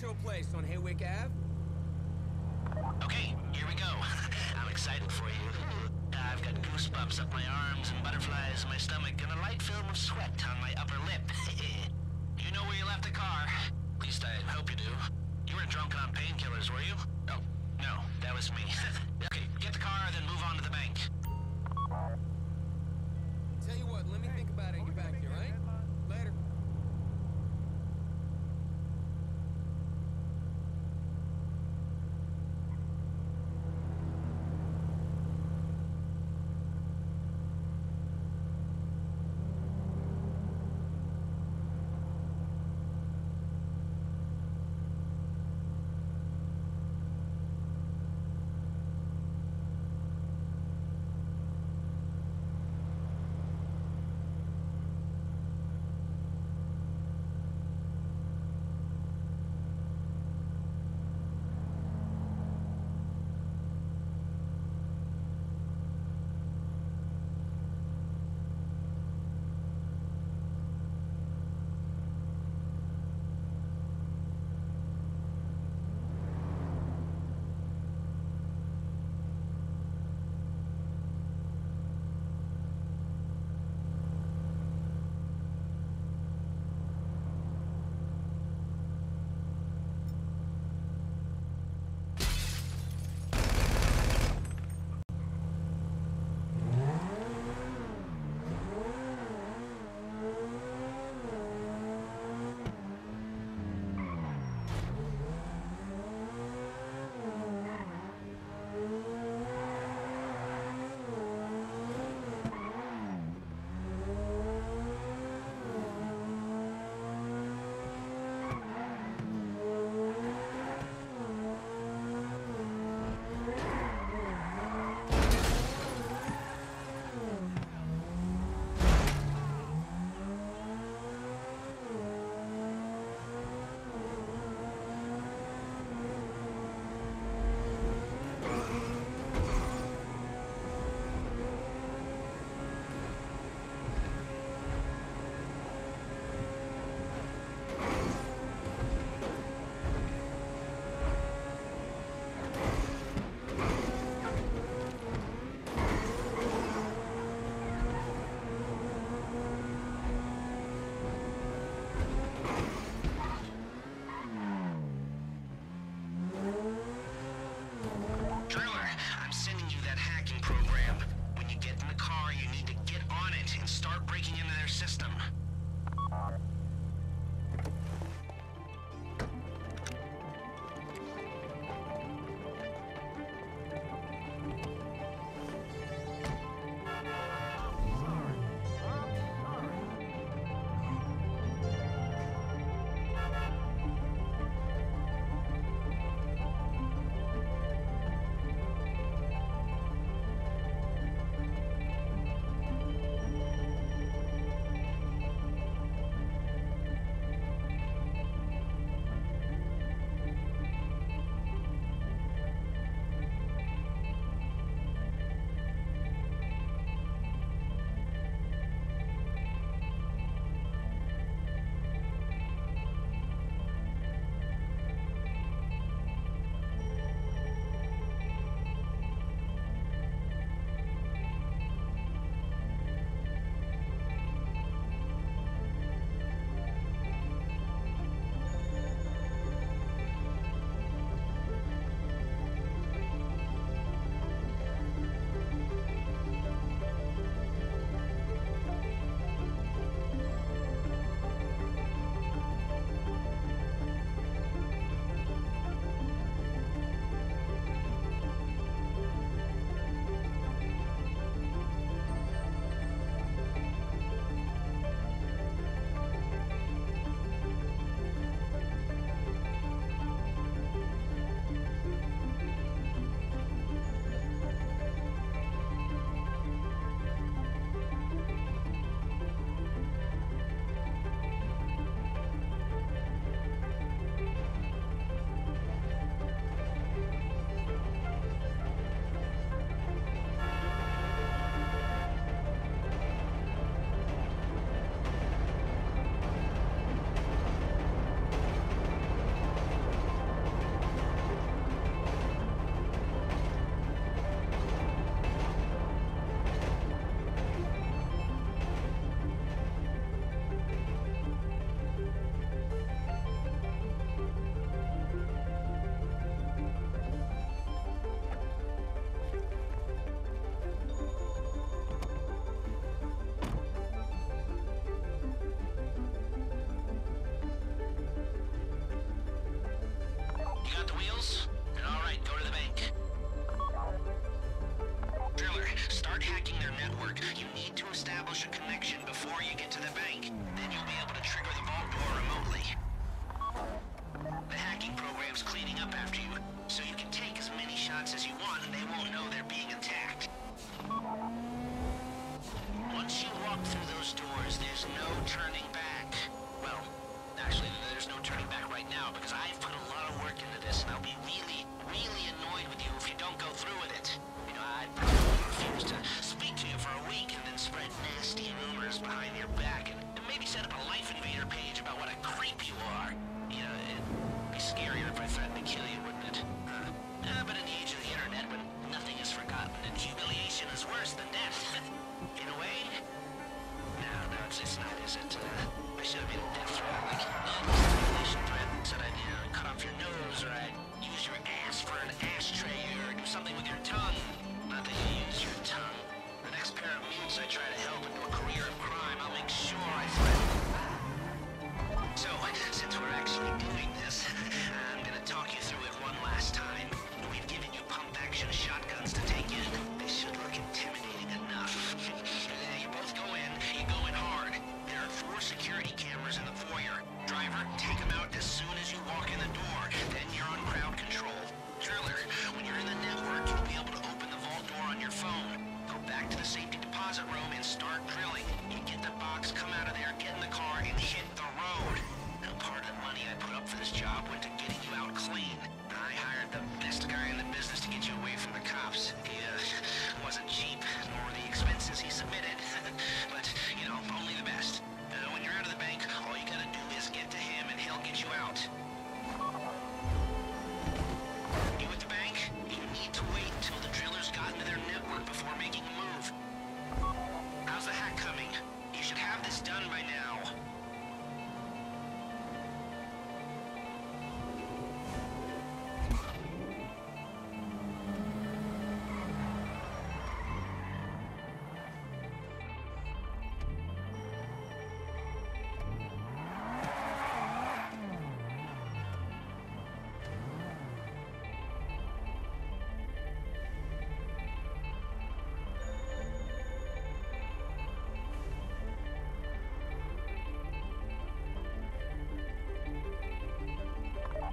your place on Hawick Ave? Okay, here we go. I'm excited for you. I've got goosebumps up my arms and butterflies in my stomach and a light film of sweat on my upper lip. you know where you left the car. At least I hope you do. You weren't drunk on painkillers, were you? Oh, no, that was me. okay, get the car, then move on to the bank. Tell you what, let me think about it and get back you, right? got the wheels? security camera.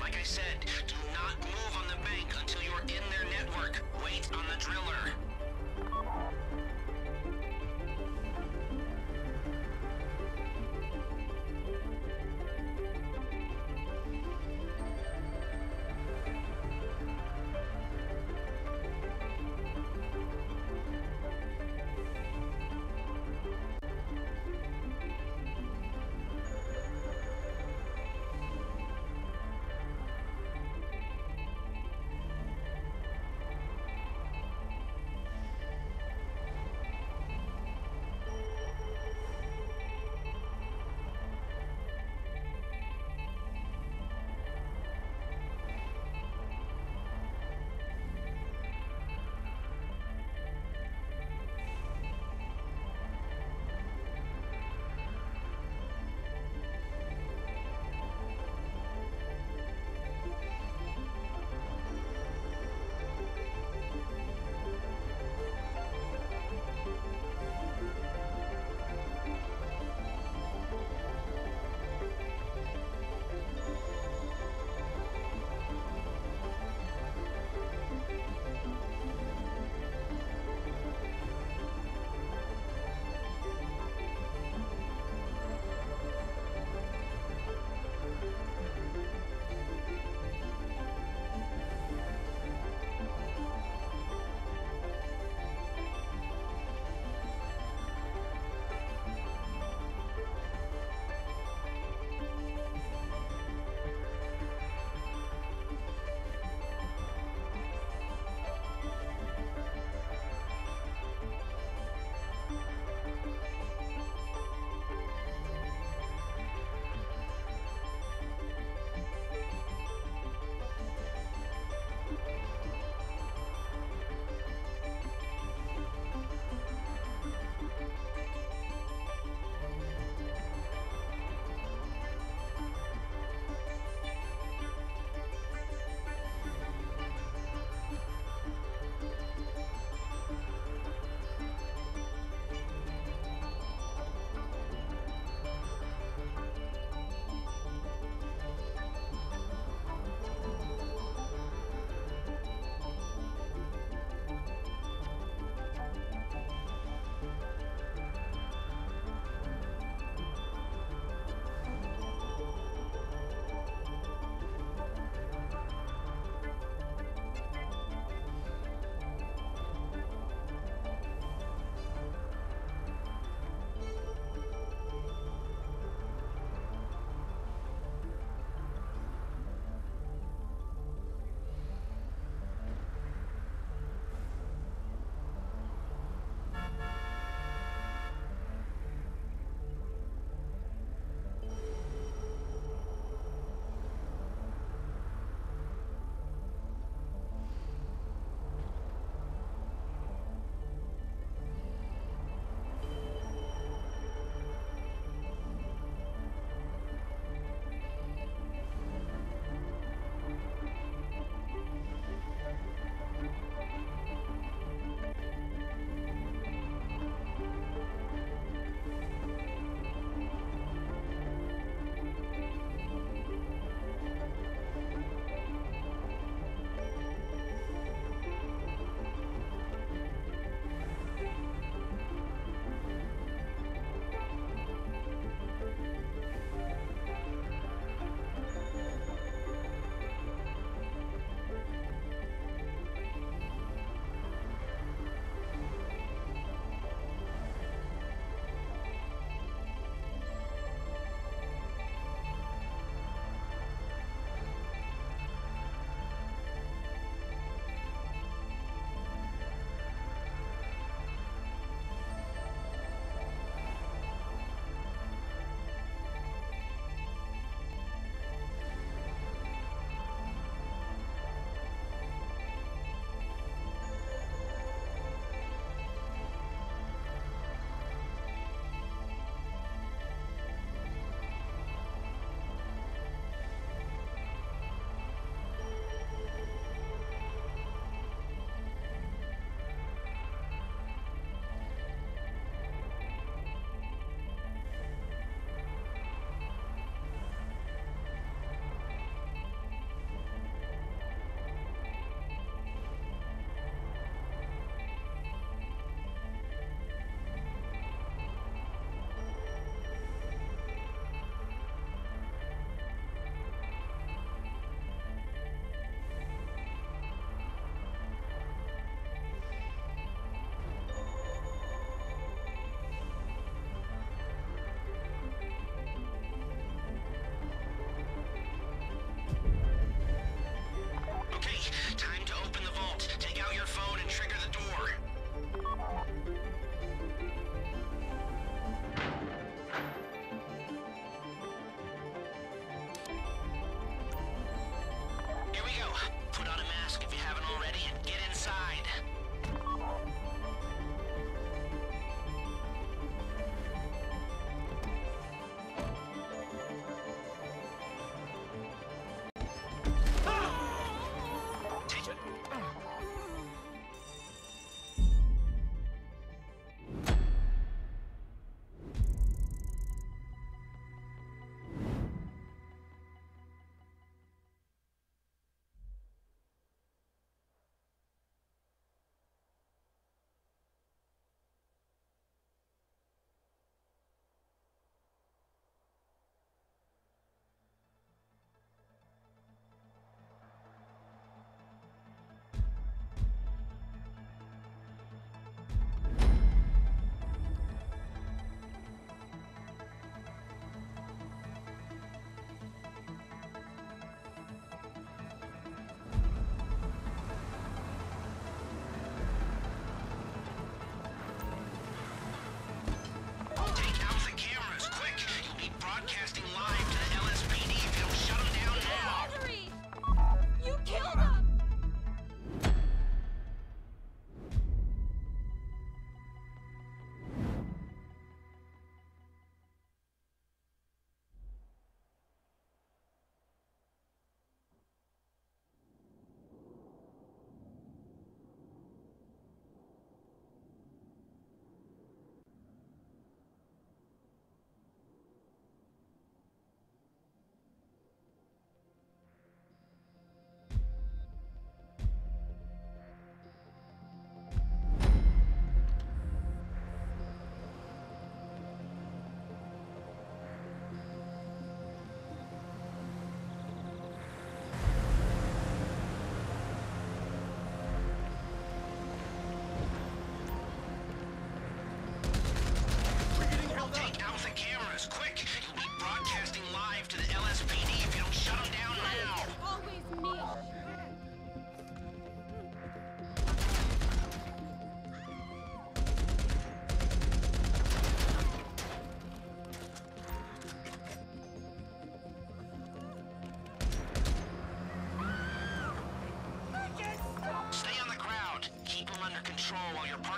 Like I said, do not move on the bank until you're in their network. Wait on the drill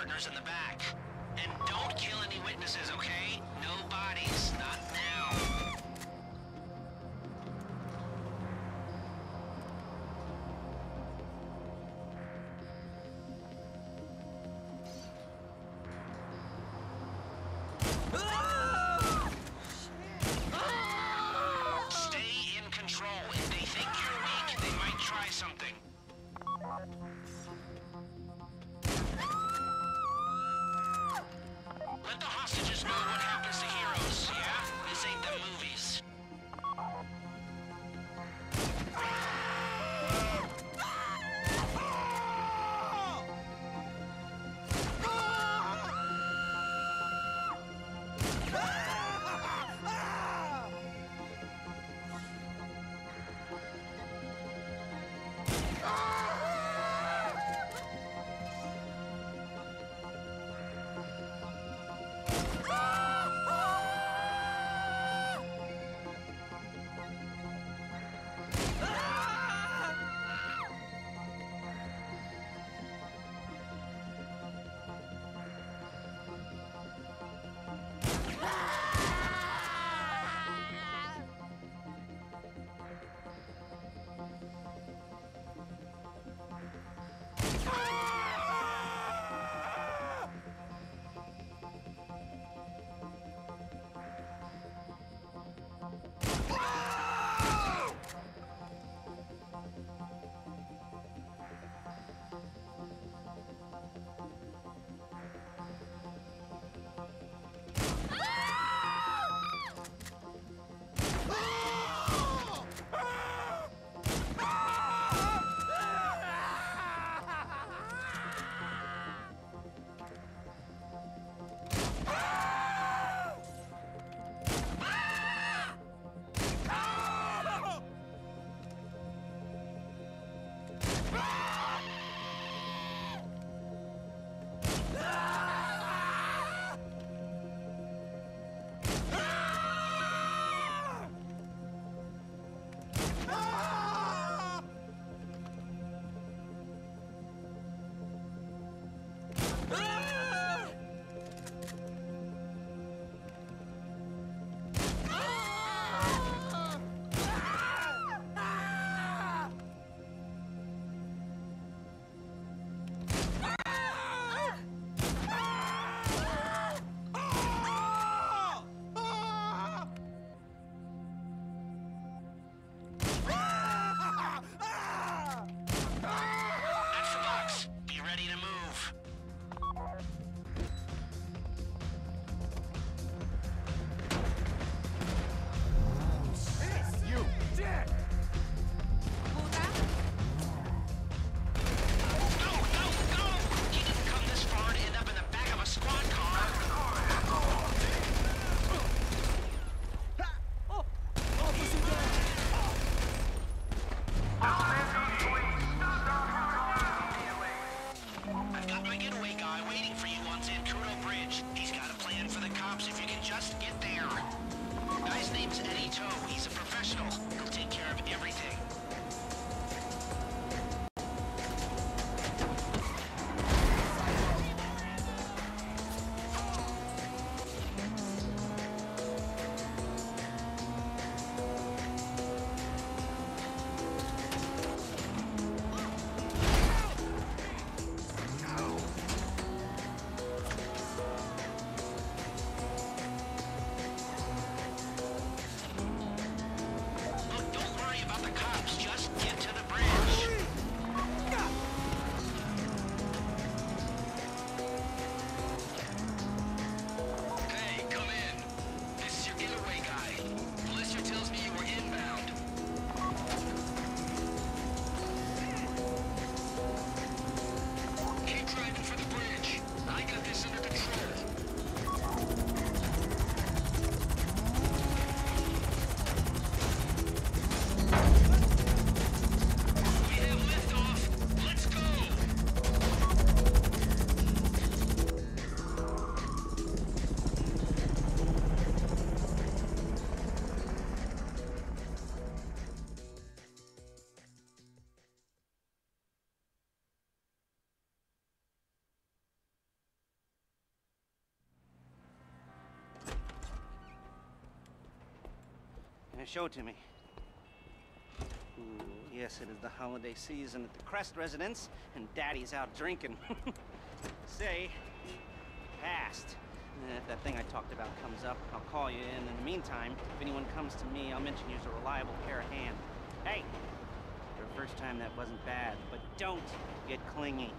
partners in the back. Show it to me. Ooh, yes, it is the holiday season at the Crest residence, and Daddy's out drinking. Say, past. Eh, If that thing I talked about comes up, I'll call you in. In the meantime, if anyone comes to me, I'll mention you as a reliable pair of hands. Hey, for the first time that wasn't bad, but don't get clingy.